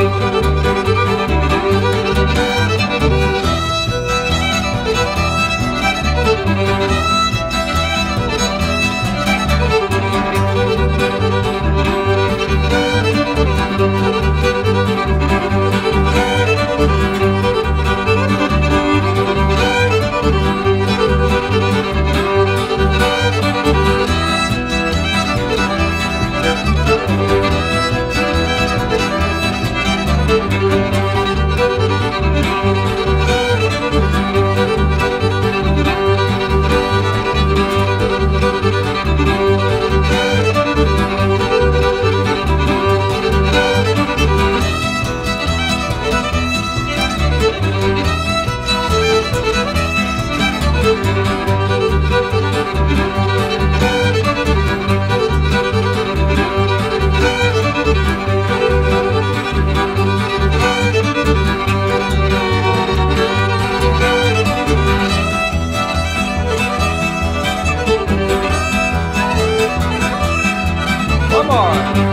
Música War.